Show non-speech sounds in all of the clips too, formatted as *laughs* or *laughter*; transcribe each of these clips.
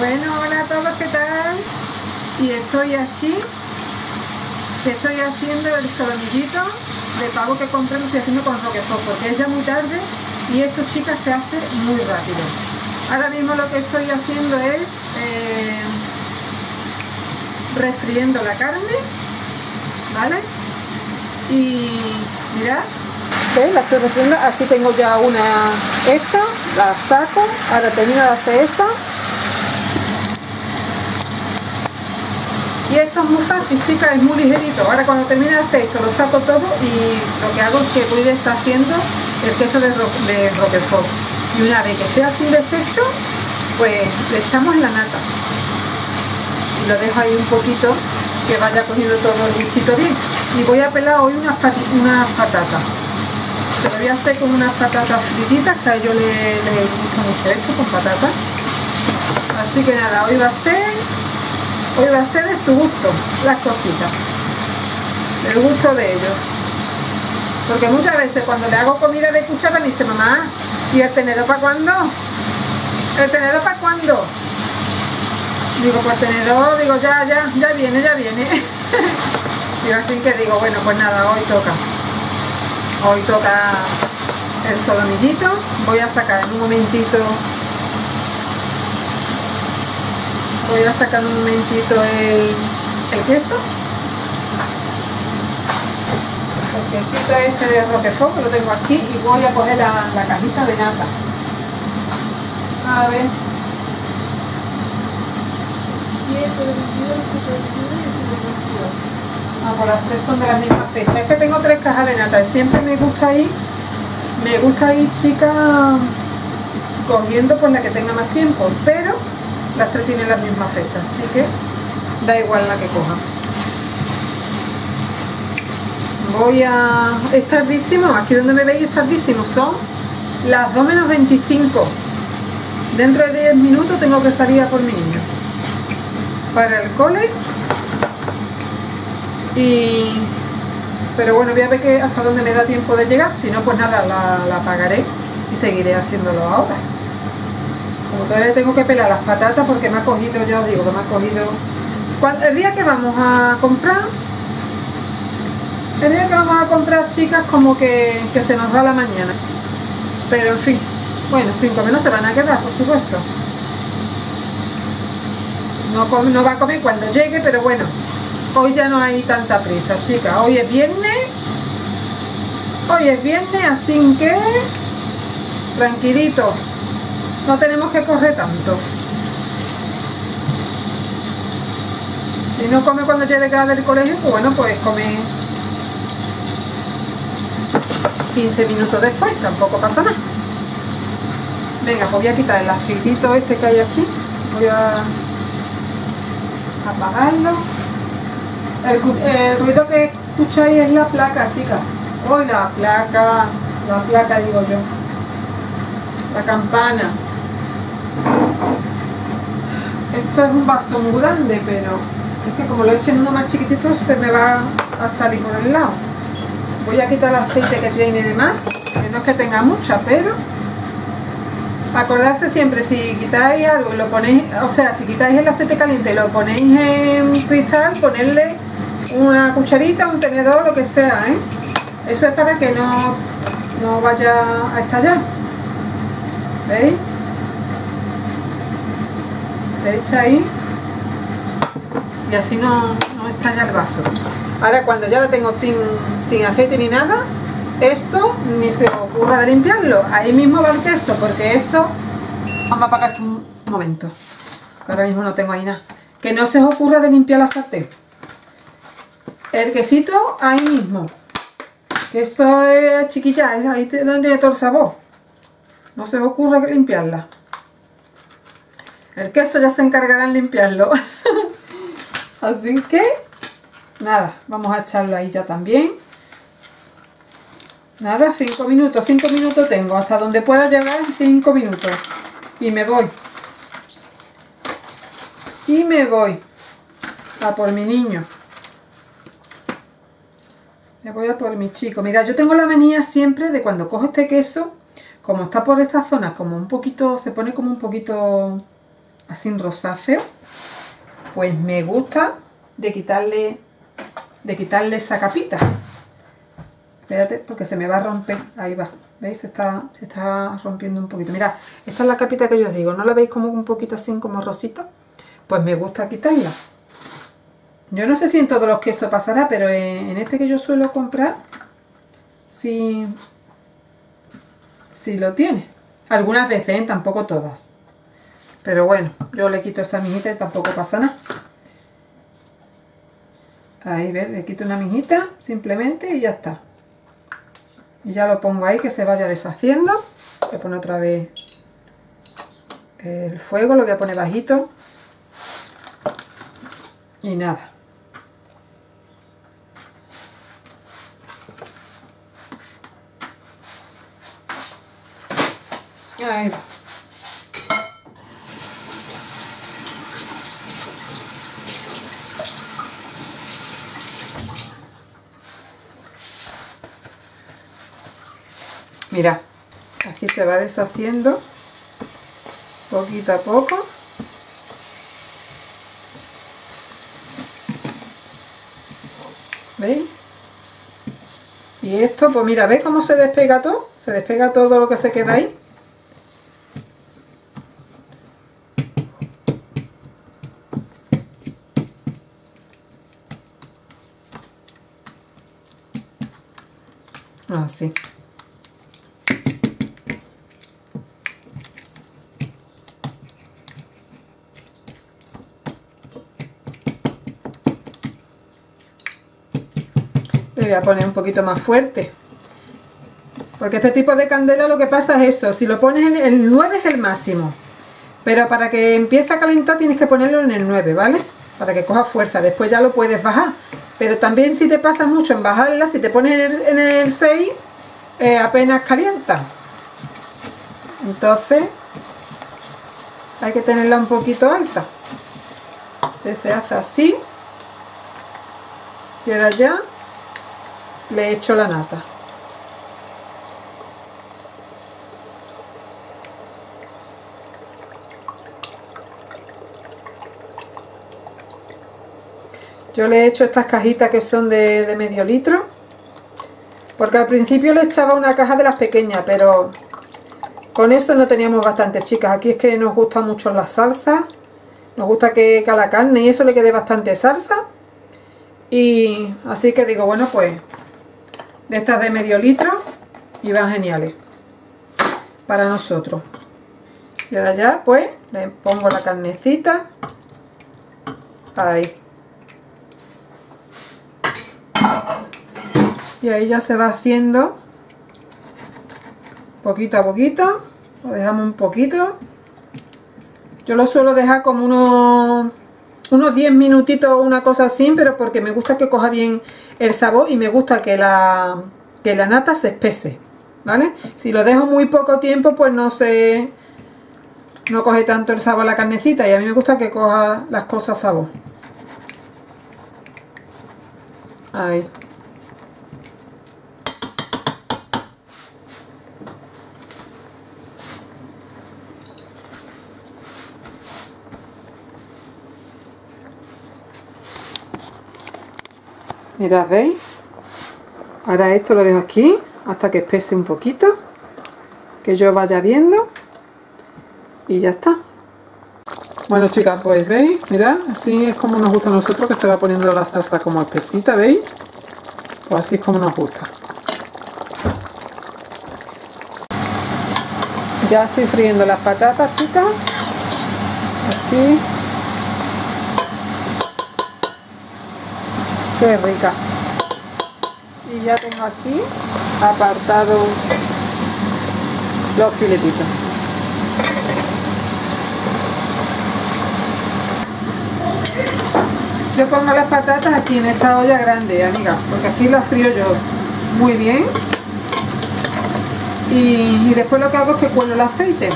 Bueno, hola a todos, ¿qué tal? Y estoy aquí, estoy haciendo el solomillito de pavo que compré, lo estoy haciendo con roquefort, porque es ya muy tarde y esto, chicas, se hace muy rápido. Ahora mismo lo que estoy haciendo es eh, la carne, ¿vale? Y mirad. La estoy refriendo, aquí tengo ya una hecha, la saco, ahora termino de hacer esa Y esto es muy fácil, chicas, es muy ligerito. Ahora cuando termine de hacer esto lo saco todo y lo que hago es que voy deshaciendo el queso de, de Roquefort. Y una vez que esté así deshecho, pues le echamos la nata. Y lo dejo ahí un poquito que vaya cogiendo todo el gustito bien. Y voy a pelar hoy unas, unas patatas. Se lo voy a hacer con unas patatas frititas, que a ellos les, les gusta mucho esto, con patatas. Así que nada, hoy va a ser Hoy va a ser de su gusto las cositas. El gusto de ellos. Porque muchas veces cuando le hago comida de cuchara me dice, mamá, ¿y el tenedor para cuándo? ¿El tenedor para cuándo? Digo, pues tenedor, digo, ya, ya, ya viene, ya viene. *laughs* y así que digo, bueno, pues nada, hoy toca. Hoy toca el solomillito. Voy a sacar en un momentito voy a sacar un momentito el, queso el quesito este de roquefort que lo tengo aquí y voy a coger la, la cajita de nata a ver Ah, por las tres son de la misma fecha. Es que tengo tres cajas de nata. Siempre me gusta ir, me gusta ir, chica, cogiendo por la que tenga más tiempo. Pero las tres tienen la misma fecha, así que da igual la que coja. Voy a... Es tardísimo, aquí donde me veis es tardísimo, son las 2 menos 25. Dentro de 10 minutos tengo que salir a por mi niño. Para el cole. Y... Pero bueno, voy a ver que hasta dónde me da tiempo de llegar. Si no, pues nada, la, la pagaré y seguiré haciéndolo ahora. Como todavía tengo que pelar las patatas porque me ha cogido, ya os digo que me ha cogido... El día que vamos a comprar, el día que vamos a comprar, chicas, como que, se nos da la mañana. Pero en fin, bueno, cinco menos se van a quedar, por supuesto. No, no va a comer cuando llegue, pero bueno, hoy ya no hay tanta prisa, chicas. Hoy es viernes, hoy es viernes, así que tranquilito no tenemos que correr tanto. Si no come cuando llegue del colegio, pues bueno, pues come 15 minutos después, tampoco pasa nada. Venga, pues voy a quitar el aceitito este que hay aquí. Voy a apagarlo. El, ruido que escucháis es la placa, chicas. Hoy la placa, la placa digo yo. La campana. Esto es un vaso muy grande, pero es que como lo he hecho en uno más chiquitito se me va a salir por el lado. Voy a quitar el aceite que tiene de más, que no es que tenga mucha, pero acordarse siempre, si quitáis algo y lo ponéis, o sea, si quitáis el aceite caliente y lo ponéis en cristal, ponerle una cucharita, un tenedor, lo que sea, ¿eh? Eso es para que no, no vaya a estallar. ¿Veis? Se echa ahí y así no, no estalla el vaso. Ahora cuando ya lo tengo sin, sin aceite ni nada esto ni se ocurra de limpiarlo. Ahí mismo va el queso porque esto vamos a apagar un momento que ahora mismo no tengo ahí nada. Que no se os ocurra de limpiar la sartén. El quesito ahí mismo. Que esto es chiquilla, es ahí donde tiene todo el sabor. No se os ocurra limpiarla el queso ya se encargará en limpiarlo. *laughs* Así que, nada, vamos a echarlo ahí ya también. Nada, 5 minutos, 5 minutos tengo, hasta donde pueda llegar 5 minutos. Y me voy. Y me voy a por mi niño. Me voy a por mi chico. Mira, yo tengo la manía siempre de cuando cojo este queso, como está por esta zona, como un poquito, se pone como un poquito así rosáceo, pues me gusta de quitarle, de quitarle esa capita. Espérate, porque se me va a romper. Ahí va. ¿Veis? Se está, se está rompiendo un poquito. Mirad, esta es la capita que yo os digo. ¿No la veis como un poquito así como rosita? Pues me gusta quitarla. Yo no sé si en todos los que esto pasará, pero en este que yo suelo comprar, sí, sí lo tiene. Algunas veces, ¿eh? tampoco todas. Pero bueno, yo le quito esta mijita y tampoco pasa nada. Ahí, ¿ves? Le quito una mijita simplemente y ya está. Y ya lo pongo ahí que se vaya deshaciendo. A poner otra vez el fuego, lo voy a poner bajito. Y nada. Ahí va. Mira, aquí se va deshaciendo poquito a poco. ¿Veis? Y esto, pues mira, ¿veis cómo se despega todo? Se despega todo lo que se queda ahí. Así. Le voy a poner un poquito más fuerte. Porque este tipo de candela lo que pasa es eso. Si lo pones en el 9 es el máximo. Pero para que empiece a calentar tienes que ponerlo en el 9, ¿vale? Para que coja fuerza. Después ya lo puedes bajar. Pero también si te pasa mucho en bajarla, si te pones en el, 6, eh, apenas calienta. Entonces, hay que tenerla un poquito alta. se hace así. Ahora ya le echo la nata. Yo le he hecho estas cajitas que son de, medio litro. Porque al principio le echaba una caja de las pequeñas, pero con esto no teníamos bastantes chicas. Aquí es que nos gusta mucho la salsa. Nos gusta que, que a la carne y eso le quede bastante salsa. Y así que digo, bueno, pues de estas de medio litro y van geniales. Para nosotros. Y ahora ya pues le pongo la carnecita. Ahí. Y ahí ya se va haciendo poquito a poquito. Lo dejamos un poquito. Yo lo suelo dejar como unos unos 10 minutitos o una cosa así, pero porque me gusta que coja bien el sabor y me gusta que la, que la nata se espese, ¿vale? Si lo dejo muy poco tiempo, pues no se... no coge tanto el sabor la carnecita y a mí me gusta que coja las cosas sabor. Ahí. Mirad, ¿veis? Ahora esto lo dejo aquí hasta que espese un poquito. Que yo vaya viendo. Y ya está. Bueno chicas, pues veis, mirad, así es como nos gusta a nosotros que se va poniendo la salsa como espesita, ¿veis? Pues así es como nos gusta. Ya estoy friendo las patatas, chicas. Aquí. Qué rica. Y ya tengo aquí apartado los filetitos. Yo pongo las patatas aquí en esta olla grande, amiga, porque aquí las frío yo muy bien. Y, después lo que hago es que cuelo el aceite.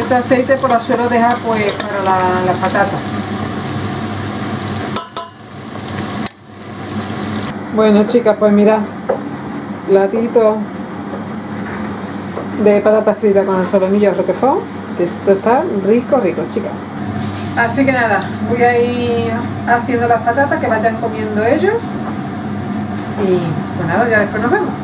Este aceite por la suelo dejar pues para las patatas. Bueno chicas, pues mirad, platito de patatas fritas con el solomillo roquefort que esto está rico, rico, chicas. Así que nada, voy a ir haciendo las patatas que vayan comiendo ellos. Y pues nada, ya después nos vemos.